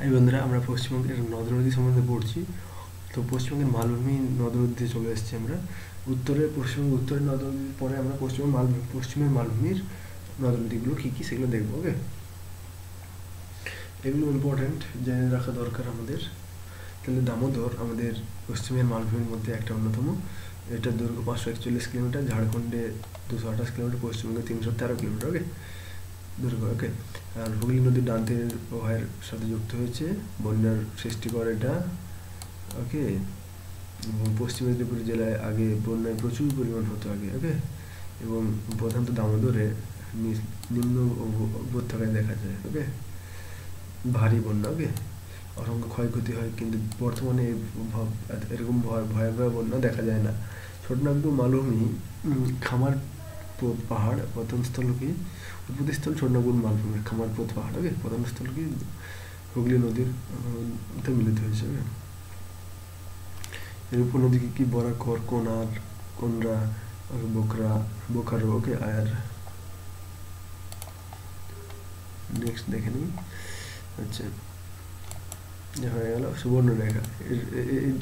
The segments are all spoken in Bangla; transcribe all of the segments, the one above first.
এই বন্ধুরা, আমরা পশ্চিমবঙ্গের নদ নদী সম্বন্ধে পড়ছি। তো পশ্চিমবঙ্গের মালভূমি নদ নদীতে চলে এসেছি আমরা। উত্তরে, পশ্চিমবঙ্গ উত্তরের নদ নদীর পরে আমরা পশ্চিমবঙ্গ মাল, পশ্চিমের মালভূমির নদ নদীগুলো কী কী সেগুলো দেখব, ওকে? এগুলো ইম্পর্ট্যান্ট জেনে রাখা দরকার আমাদের। তাহলে দামোদর আমাদের পশ্চিমের মালভূমির মধ্যে একটা অন্যতম। এটা দৈর্ঘ্য পাঁচশো একচল্লিশ কিলোমিটার, ঝাড়খণ্ডে দুশো আঠাশ কিলোমিটার, পশ্চিমবঙ্গে তিনশো তেরো কিলোমিটার, ওকে? দৈর্ঘ্য ওকে আর হুগলি নদীর ডান তীরের প্রবাহের সাথে যুক্ত হয়েছে, বন্যার সৃষ্টি করে এটা ওকে এবং পশ্চিম মেদিনীপুর জেলায় আগে বন্যায় প্রচুর পরিমাণ হতো আগে ওকে এবং প্রধানত দামোদরে নিম্ন উপত্যকায় দেখা যায় ওকে ভারী বন্যা ওকে অসংখ্য ক্ষয়ক্ষতি হয়, কিন্তু বর্তমানে এরকম ভয়, ভয়াবহ বন্যা দেখা যায় না। ছোটনাগপুর, মালভূমি খামার পাহাড়, পতনস্থল কি? উৎপত্তিস্থল ছোটনাগপুর মালভূমি খামারপোত পাহাড়, ওকে? পতনস্থল কি? হুগলি নদীর মিলিত হয়েছে, ওকে? এর উপনদী কি বরাকর কোনার, কোনরা বোকরা, বোকারো, ওকে? আর নেক্সট দেখে নিই। আচ্ছা। হয়ে গেল, সুবর্ণরেখা।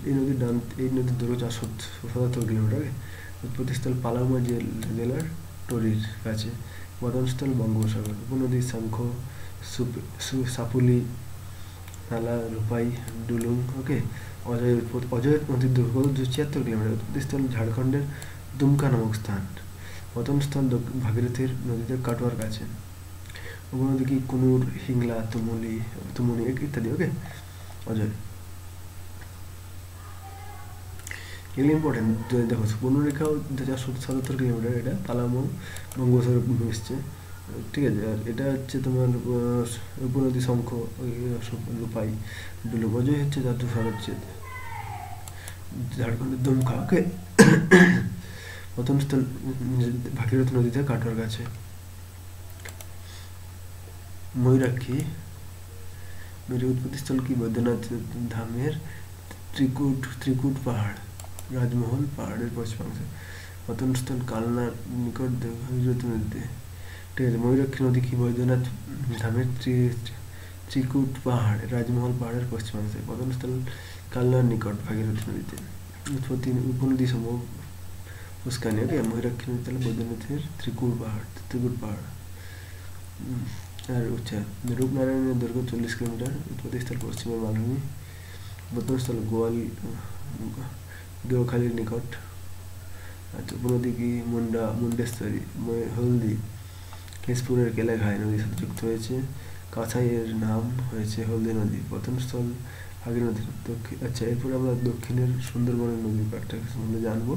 এই নদীর ডান, এই নদীর দৈর্ঘ্য চারশো সতাত্তর কিলোমিটার উৎপত্তিস্থল পালামা জেলার টরির কাছে বদনস্থল বঙ্গোপসাগর, উপনদী শঙ্খ সাপুলি, নালা, রূপাই, ডুলুং, ওকে? অজয় অজয় নদীর দৈর্ঘ্য দুশো ছিয়াত্তর কিলোমিটার উৎপত্তিস্থল ঝাড়খণ্ডের দুমকা নামক স্থান। পতনস্থল ভাগীরথীর নদীতে কাটোয়ার কাছে। উপনদী কি কুনুর, হিংলা, তুমুলি, তুমুনি ইত্যাদি, ওকে? অজয়। এগুলো ইম্পর্টেন্ট দেখো সুবর্ণরেখাও চারশো সাতাত্তর কিলোমিটার এটা তালামো বঙ্গোপসাগর মিশছে। ঠিক আছে, আর এটা হচ্ছে তোমার উপনদী শঙ্খ রূপাই ডুলুম অজয় হচ্ছে জাতীয় সারচ্ছেদ ঝাড়খণ্ডের দমকা, ওকে? প্রথমস্থল ভাগীরথ নদীতে কাটোয়ার কাছে ময়ূরাক্ষী মেরে উৎপত্তিস্থল কি বৈদ্যনাথ ধামের ত্রিকুট ত্রিকুট পাহাড়? রাজমহল পাহাড়ের পশ্চিমাংশে পতনস্থল কালনার নিকট ভাগীরথী নদীতে ঠিক আছে ময়ূরাক্ষী নদী কি বৈদ্যনাথ ধামের ত্রিকুট পাহাড় রাজমহল পাহাড়ের পশ্চিমাংশে পতনস্থল কালনার নিকট ভাগীরথী নদীতে উৎপত্তি উপনদী সমূহ উস্কানি ওকে ময়ূরাক্ষী নদী তাহলে বৈদ্যনাথের ত্রিকুট পাহাড় ত্রিকুট পাহাড় আর উচ্চা রূপনারায়ণের দৈর্ঘ্য চল্লিশ কিলোমিটার উৎপত্তিস্থল পশ্চিমের মালভূমি প্রথমস্থল গোয়াল দেওখালির নিকট। আচ্ছা উপনদী কি মুন্ডা, মুন্ডেশ্বরী হলদি, কেশপুরের কেলাঘাই নদীর সাথে যুক্ত হয়েছে। কাছাইয়ের নাম হয়েছে হলদি নদী। প্রথমস্থল ভাগীর নদী দক্ষিণ আচ্ছা এরপরে আমরা দক্ষিণের সুন্দরবনের নদী কয়েকটা সম্বন্ধে জানব।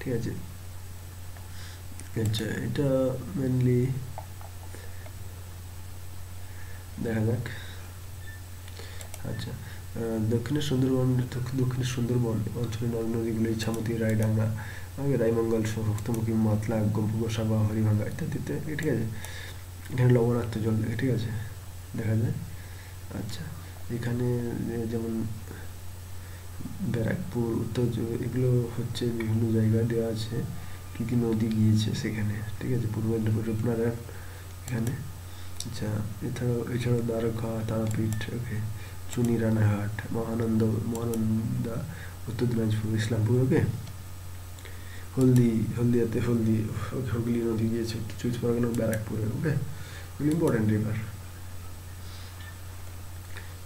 ঠিক আছে? আচ্ছা এটা মেনলি দেখা যাক। আচ্ছা দক্ষিণের সুন্দরবন দক্ষিণের সুন্দরবন অঞ্চলের নদ, নদীগুলো ইচ্ছামতি রায়ডাঙ্গা রায়মঙ্গল ভক্তমুখী মাতলা গোসাবা, হরিভাঙ্গা ইত্যাদিতে ঠিক আছে? এখানে লবণাক্ত জল ঠিক আছে? দেখা যায়? আচ্ছা এখানে যেমন ব্যারাকপুর, উত্তর এগুলো হচ্ছে বিভিন্ন জায়গায় দেওয়া আছে। কী কী নদী গিয়েছে সেখানে, ঠিক আছে? পূর্ব মেদিনীপুর, রূপনারায়ণ, এখানে। আচ্ছা এছাড়াও এছাড়াও দ্বারকা, তারাপীঠ, ওকে। চুনি রানাঘাট মহানন্দ, মহানন্দা, উত্তর দিনাজপুর, ইসলামপুর, ওকে? হলদি, হলদিয়াতে হলদি, হুগলি নদী গিয়েছে চুইচ পরগনা ব্যারাকপুরে, ওকে? ইম্পর্টেন্ট রিভার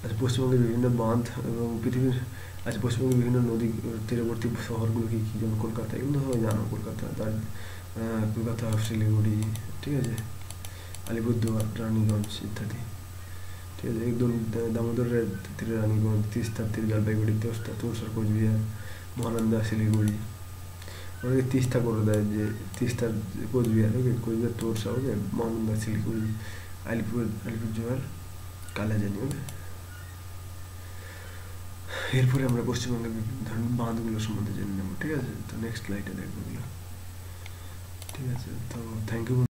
আচ্ছা পশ্চিমবঙ্গের বিভিন্ন বাঁধ এবং পৃথিবীর আচ্ছা পশ্চিমবঙ্গের বিভিন্ন নদী, তীরবর্তী শহরগুলো কী কী যেমন কলকাতা, এগুলো সবাই জানো, কলকাতা, তার কলকাতা, শিলিগুড়ি, ঠিক আছে? আলিপুরদুয়ার, রানীগঞ্জ ইত্যাদি। ঠিক আছে একদম দামোদরের তীরে রানীগঞ্জ তিস্তার তীরে জলপাইগুড়ি তোস্তা তোরসর কোচবিহার মহানন্দা শিলিগুড়ি। ওটাকে তিস্তা করে দেয় যে তিস্তার কোচবিহার, ওকে কোচবিহার তোরসা ওকে মহানন্দা শিলিগুড়ি, আলিপুর আলিপুরজোয়ার কালাজানি, ওকে। এরপরে আমরা পশ্চিমবঙ্গের বিভিন্ন ধরনের বাঁধগুলো সম্বন্ধে জেনে নেব, ঠিক আছে? তো নেক্সট লাইটে দেখব ঠিক আছে, তো থ্যাংক ইউ